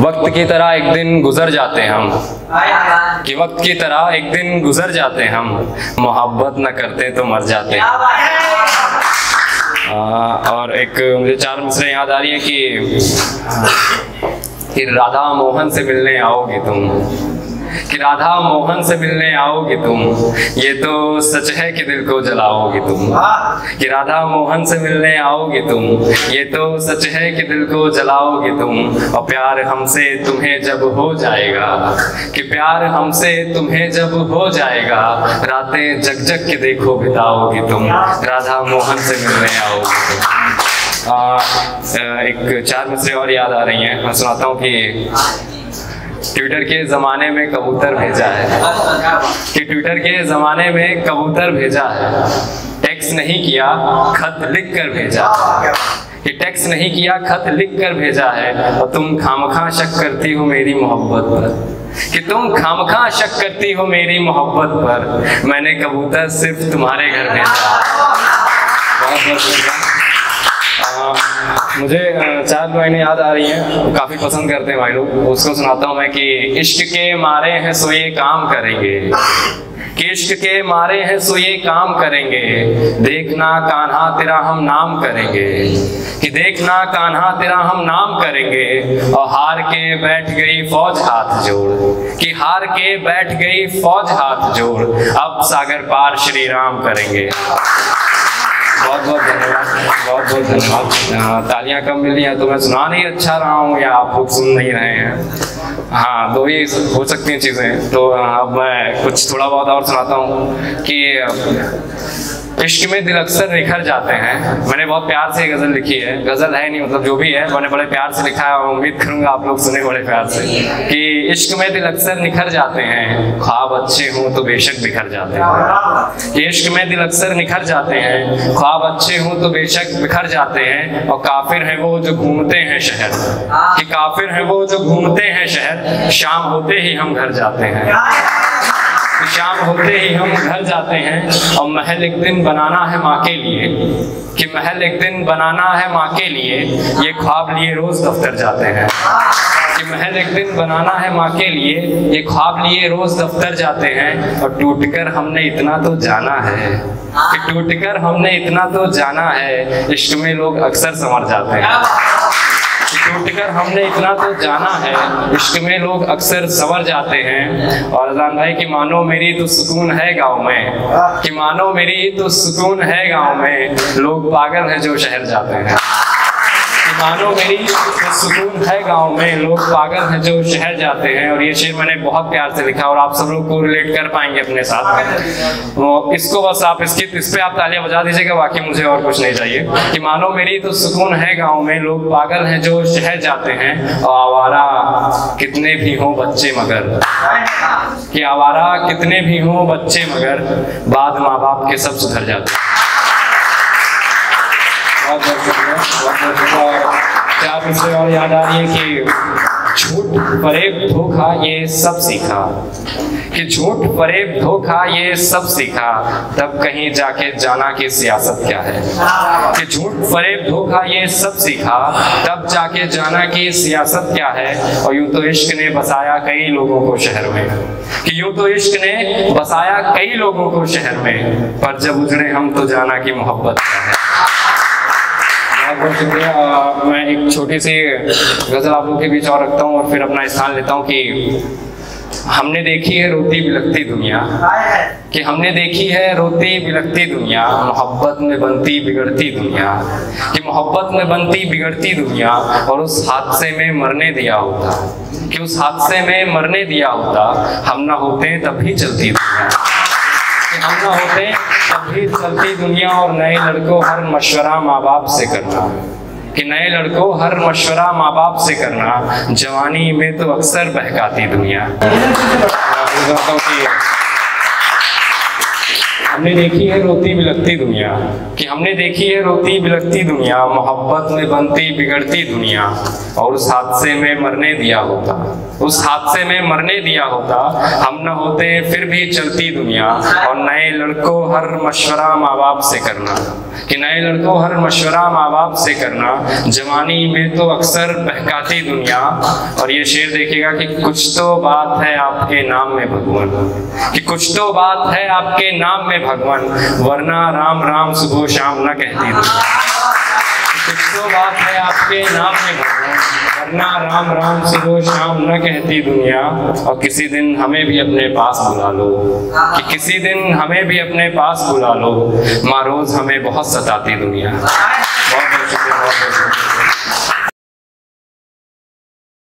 वक्त की तरह एक दिन गुजर जाते हम। कि वक्त की तरह एक दिन गुजर जाते हम। मोहब्बत न करते तो मर जाते। आ, और एक मुझे चार मिसरे याद आ रही है कि कि राधा मोहन से मिलने आओगे तुम। कि राधा मोहन से मिलने आओगे तुम। ये तो सच है कि दिल को जलाओगे तुम। कि राधा मोहन से मिलने आओगे तुम। ये तो सच है कि दिल को जलाओगे तुम। और प्यार हमसे तुम्हें जब हो जाएगा कि प्यार हमसे तुम्हें जब हो जाएगा रातें जग जग के देखो बिताओगे तुम। राधा मोहन से मिलने आओगे तुम। आ, एक चार मिसरे और याद आ रही हैं। मैं सुनाता हूँ कि ट्विटर के ज़माने में कबूतर भेजा है। कि ट्विटर के ज़माने में कबूतर भेजा है। टेक्स नहीं किया, खत लिख कर भेजा। कि टेक्स नहीं किया, खत लिख कर भेजा है। और तुम खामखा शक करती हो मेरी मोहब्बत पर। कि तुम खामखा शक करती हो मेरी मोहब्बत पर। मैंने कबूतर सिर्फ़ तुम्हारे घर भेजा बहुत बहुत शुक्रिया। मुझे चार लाइनें याद आ रही हैं काफ़ी पसंद करते हैं भाई लोग। उसको सुनाता हूँ मैं कि, इश्क के मारे हैं सो ये काम करेंगे। कि इश्क के मारे हैं सो ये काम करेंगे। देखना कान्हा तेरा हम नाम करेंगे। कि देखना कान्हा तेरा हम नाम करेंगे। और हार के बैठ गई फौज हाथ जोड़। कि हार के बैठ गई फौज हाथ जोड़। अब सागर पार श्री राम करेंगे। बहुत बहुत धन्यवाद, बहुत बहुत धन्यवाद। तालियाँ कम मिली हैं तो मैं सुना नहीं अच्छा रहा हूँ, या आप लोग सुन नहीं रहे हैं। हाँ तो ही हो सकती हैं चीज़ें। तो अब मैं कुछ थोड़ा बहुत और सुनाता हूँ कि इश्क में दिल अक्सर निखर जाते हैं। मैंने बहुत प्यार से गज़ल लिखी है। गज़ल है नहीं मतलब जो भी है मैंने बड़े प्यार से लिखा है और उम्मीद करूँगा आप लोग सुने बड़े प्यार से कि इश्क में दिल अक्सर निखर जाते हैं। ख्वाब अच्छे हों तो बेशक बिखर जाते हैं। इश्क में दिल अक्सर निखर जाते हैं। ख्वाब अच्छे हों तो बेशक बिखर जाते हैं। और काफिर हैं वो जो घूमते हैं शहर। कि काफिर हैं वो जो घूमते हैं शहर। शाम होते ही हम घर जाते हैं। शाम होते ही हम घर जाते हैं और महल एक दिन बनाना है माँ के लिए। कि महल एक दिन बनाना है माँ के लिए, ये ख्वाब लिए रोज दफ्तर जाते हैं। कि महल एक दिन बनाना है माँ के लिए, ये ख्वाब लिए रोज दफ्तर जाते हैं। और टूटकर हमने इतना तो जाना है। कि टूटकर हमने इतना तो जाना है, इश्क में लोग अक्सर संवर जाते हैं। टूटकर हमने इतना तो जाना है, इश्क में लोग अक्सर सवर जाते हैं। और अजान भाई की मानो मेरी तो सुकून है गाँव में, कि मानो मेरी तो सुकून है गाँव में, लोग पागल हैं जो शहर जाते हैं। मानो मेरी सुकून है गाँव में, लोग पागल हैं जो शहर जाते हैं और ये शेर मैंने बहुत प्यार से लिखा और आप सब लोग को रिलेट कर पाएँगे अपने साथ तो इसको बस आप इसकी, इस पे आप तालियाँ बजा दीजिएगा, बाकी मुझे और कुछ नहीं चाहिए। कि मानो मेरी तो सुकून है गाँव में, लोग पागल हैं जो शहर जाते हैं। और आवारा कितने भी हों बच्चे मगर। कि आवारा कितने भी हों बच्चे मगर, बाद माँ बाप के सब सुधर जाते हैं। बहुत बहुत मुझसे और याद आ रही है कि झूठ फरेब धोखा ये सब सीखा। कि झूठ फरेब धोखा ये सब सीखा। तब कहीं जाके जाना कि सियासत क्या है। कि झूठ फरेब धोखा ये सब सीखा। तब जाके जाना कि सियासत क्या है। और यूँ तो इश्क ने बसाया कई लोगों को शहर में। कि यूँ तो इश्क ने बसाया कई लोगों को शहर में। पर जब उजड़े हम तो जाना कि मोहब्बत क्या है। बहुत शुक्रिया मैं एक छोटी सी गज़ल आप लोगों के बीच और रखता हूँ और फिर अपना स्थान लेता हूँ कि हमने देखी है रोती बिलकती दुनिया। कि हमने देखी है रोती बिलकती दुनिया, मोहब्बत में बनती बिगड़ती दुनिया। कि मोहब्बत में बनती बिगड़ती दुनिया, और उस हादसे में मरने दिया होता। कि उस हादसे में मरने दिया होता, हम ना होते तब भी चलती दुनिया। हम ना होते तभी चलती दुनिया और नए लड़कों हर मशवरा माँ बाप से करना। कि नए लड़कों हर मशवरा माँ बाप से करना, जवानी में तो अक्सर बहकाती दुनिया। हमने देखी है रोती बिलकती दुनिया। कि हमने देखी है रोती बिलकती दुनिया, मोहब्बत में बनती बिगड़ती दुनिया, और उस हादसे में मरने दिया होता। उस हादसे में मरने दिया होता, हम न होते फिर भी चलती दुनिया, और नए लड़कों हर मशवरा माँ बाप से करना। कि नए लड़कों हर मशवरा माँ बाप से करना, जवानी में तो अक्सर बहकाती दुनिया। और ये शेर देखेगा कि कुछ तो बात है आपके नाम में भगवान। कि कुछ तो बात है आपके नाम में भगवान, वरना राम राम, सुबह, शाम न कहती थे तो बात है आपके नाम में वरना राम राम, सुबह, शाम न कहती दुनिया। और किसी दिन हमें भी अपने पास बुला लो। कि किसी दिन हमें भी अपने पास बुला लो। माँ रोज हमें बहुत सताती दुनिया। बहुत बहुत